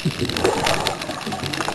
ハハハハ!